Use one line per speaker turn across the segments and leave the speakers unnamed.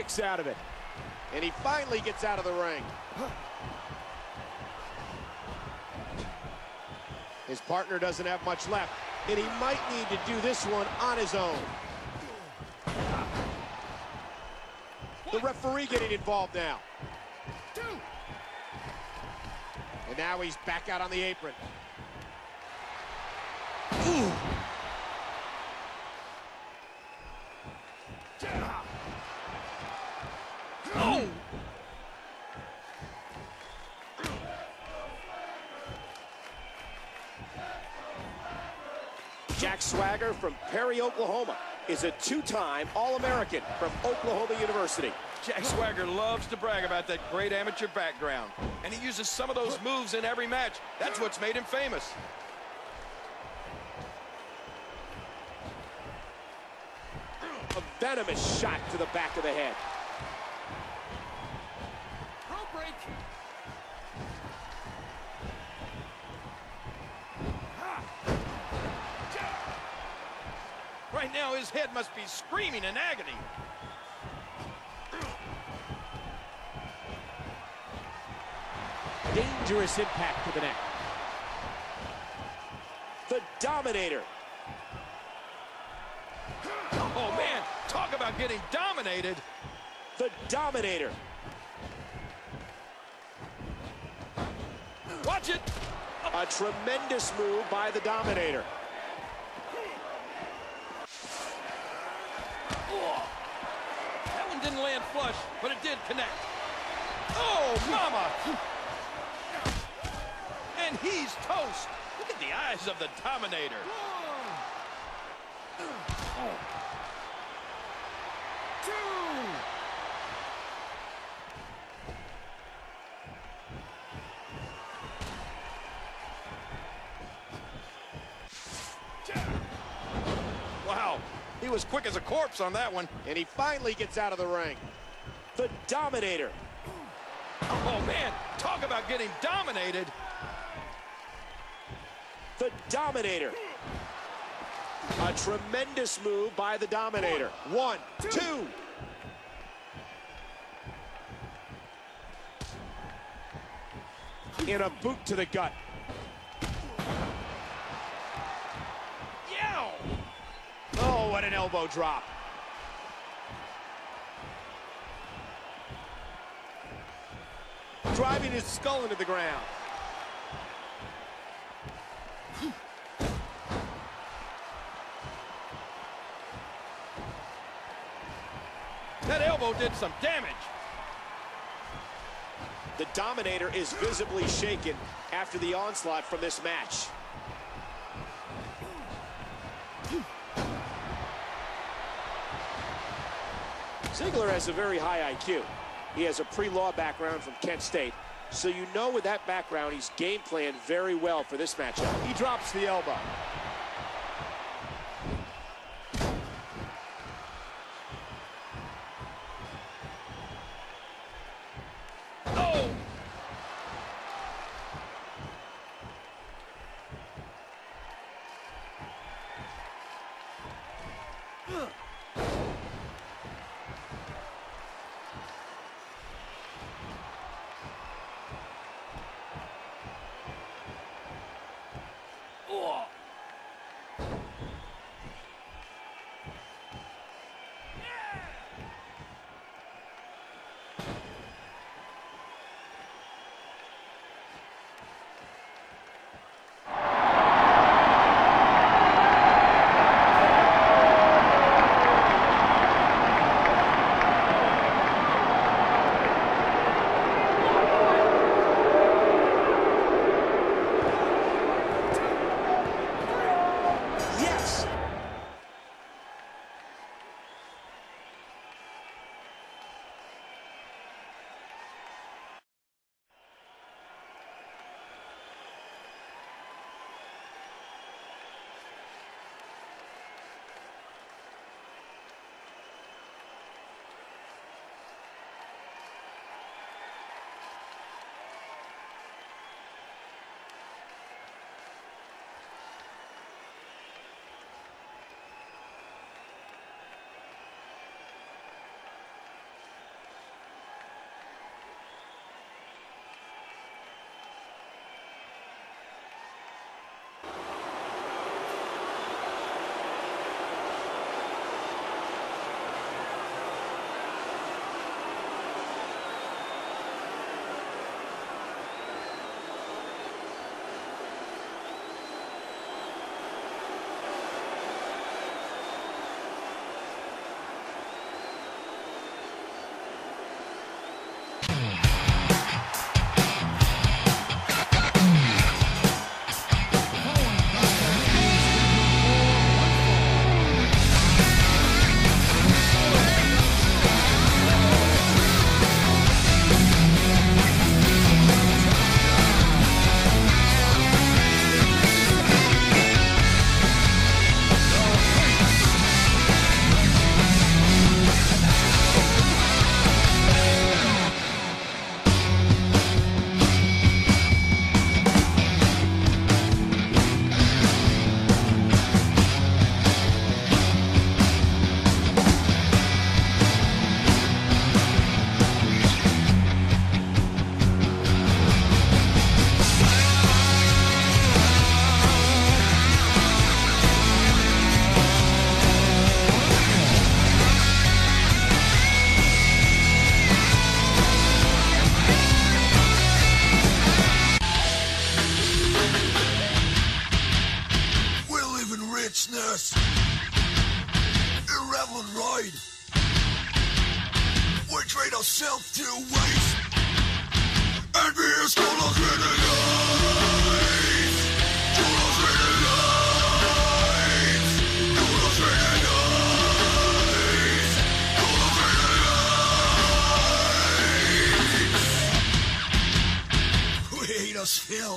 kicks out of it.
And he finally gets out of the ring. His partner doesn't have much left, and he might need to do this one on his own. The referee getting involved now. And now he's back out on the apron. Ooh. Jack Swagger from Perry, Oklahoma is a two-time All-American from Oklahoma University.
Jack Swagger loves to brag about that great amateur background. And he uses some of those moves in every match. That's what's made him famous.
A venomous shot to the back of the head.
Rope break. Right now, his head must be screaming in agony.
Dangerous impact to the neck.
The Dominator.
Oh, man, talk about getting dominated.
The Dominator.
Watch it.
A tremendous move by the Dominator.
That one didn't land flush, but it did connect. Oh, mama! And he's toast. Look at the eyes of the Dominator. Wow, he was quick as a corpse on that one.
And he finally gets out of the ring. The Dominator.
Oh, man, talk about getting dominated.
The Dominator. A tremendous move by the Dominator. One, two. In a boot to the gut.
Yow!
Oh, what an elbow drop. Driving his skull into the ground.
That elbow did some damage.
The Dominator is visibly shaken after the onslaught from this match. Ziggler has a very high IQ. He has a pre-law background from Kent State. So you know with that background, he's game planned very well for this matchup.
He drops the elbow.
Ourselves to waste. Colors renegades. Colors renegades. Colors renegades. We eat us fill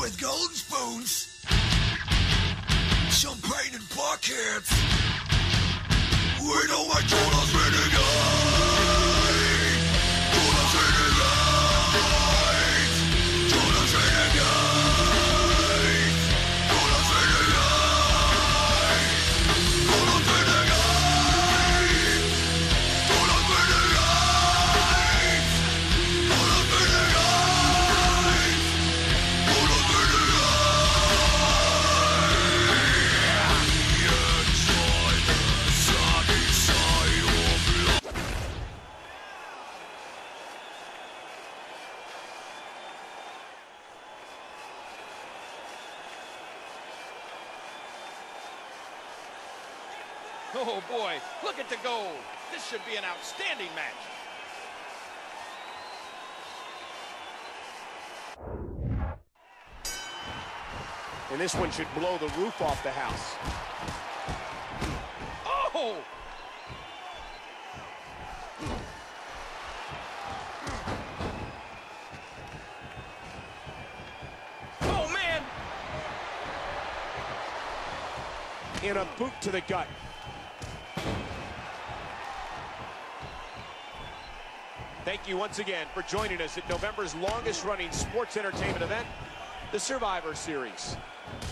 with gold spoons, champagne and buckets. We know my Jonas renegade.
Boy, look at the goal. This should be an outstanding match.
And this one should blow the roof off the house.
Oh! Oh man!
In a boot to the gut. Thank you once again for joining us at November's longest running sports entertainment event, the Survivor Series.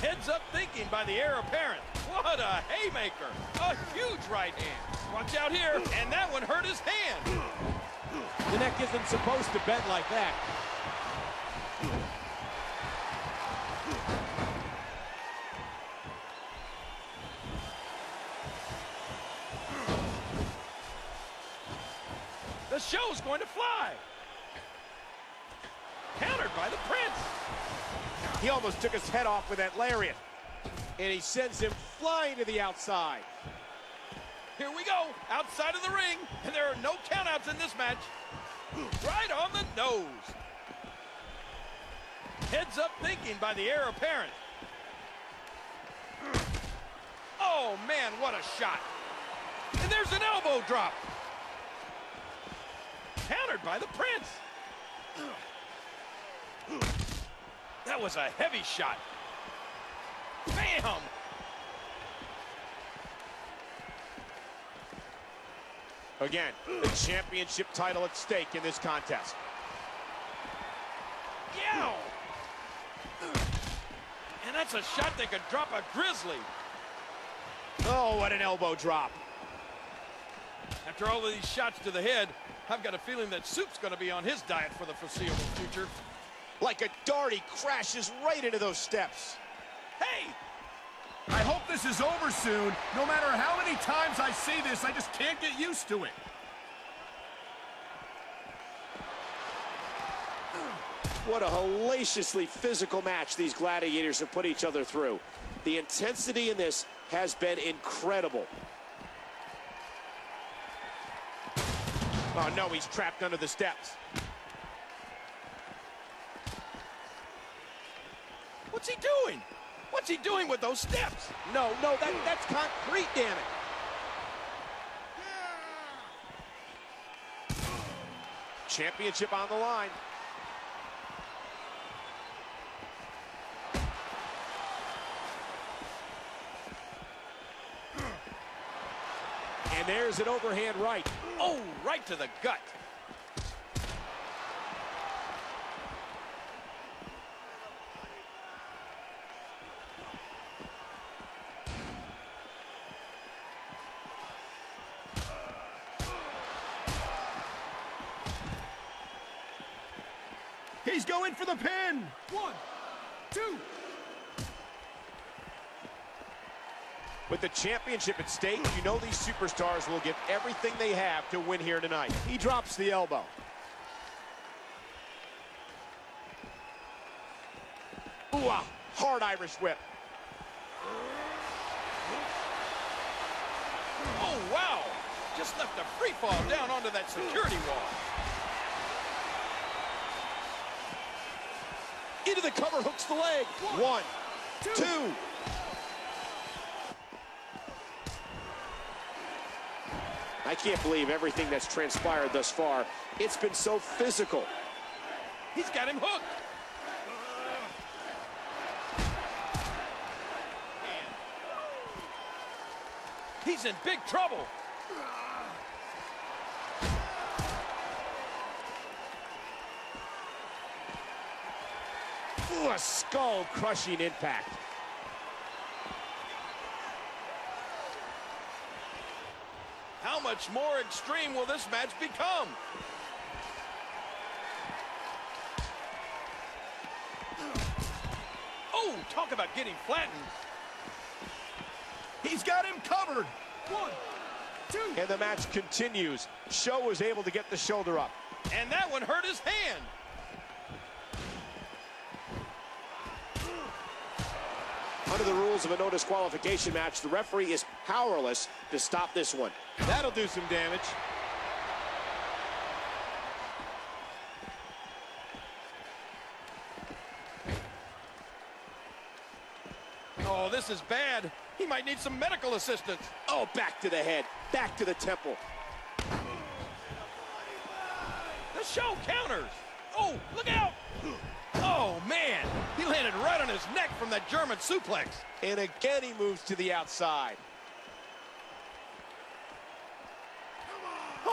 Heads up thinking by the heir apparent. What a haymaker! A huge right hand. Watch out here, and that one hurt his hand.
The neck isn't supposed to bend like that.
Show's going to fly. Countered by the Prince.
He almost took his head off with that lariat. And he sends him flying to the outside.
Here we go, outside of the ring, and there are no countouts in this match. Right on the nose. Heads up thinking by the heir apparent. Oh man, what a shot. And there's an elbow drop. Countered by the Prince. That was a heavy shot. Bam!
Again, the championship title at stake in this contest.
Yow! And that's a shot that could drop a grizzly.
Oh, what an elbow drop.
After all of these shots to the head, I've got a feeling that Soup's going to be on his diet for the foreseeable future.
Like a dart, he crashes right into those steps.
Hey!
I hope this is over soon. No matter how many times I see this, I just can't get used to it.
What a hellaciously physical match these gladiators have put each other through. The intensity in this has been incredible. Oh, no, he's trapped under the steps.
What's he doing? What's he doing with those steps?
No, no, that, that's concrete, damn it.
Championship on the line. And there's an overhand right.
Oh, right to the gut.
He's going for the pin. One, two.
With the championship at stake, you know these superstars will give everything they have to win here tonight.
He drops the elbow.
Ooh, hard Irish whip.
Oh, wow. Just left a free fall down onto that security wall.
Into the cover, hooks the leg. One, two. I can't believe everything that's transpired thus far. It's been so physical.
He's got him hooked. He's in big trouble.
Ooh, a skull-crushing impact.
Much more extreme will this match become? Oh, talk about getting flattened.
He's got him covered. One, two.
And the match continues. Show was able to get the shoulder up.
And that one hurt his hand.
Under the rules of a no disqualification match, the referee is powerless to stop this one.
That'll do some damage.
Oh, this is bad. He might need some medical assistance.
Oh, back to the head, back to the temple.
The show counters. Oh, look out. Oh, man. He landed right on his neck from that German suplex.
And again, he moves to the outside.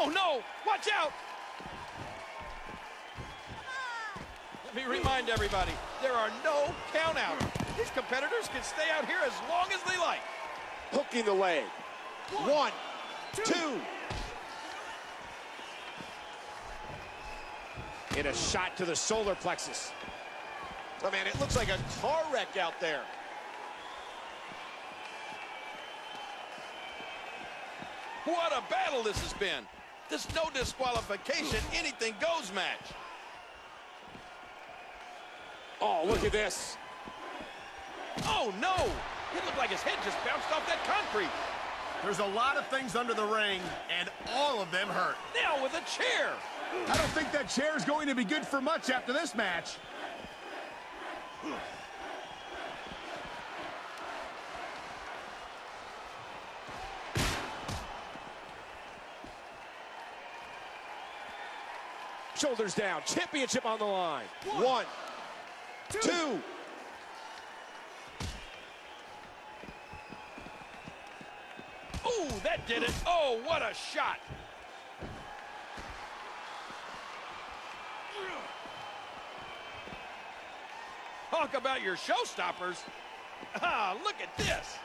Oh, no. Watch out. Let me remind everybody, there are no countouts. These competitors can stay out here as long as they like.
Hooking the leg. One, two. And a shot to the solar plexus. Oh, man, it looks like a car wreck out there.
What a battle this has been. This no disqualification, anything goes match.
Oh, look at this.
Oh, no. It looked like his head just bounced off that concrete.
There's a lot of things under the ring, and all of them hurt.
Now with a chair.
I don't think that chair is going to be good for much after this match.
Shoulders down. Championship on the line. One, two.
Oh, that did it. Oh, what a shot. Talk about your showstoppers. Ah, look at this.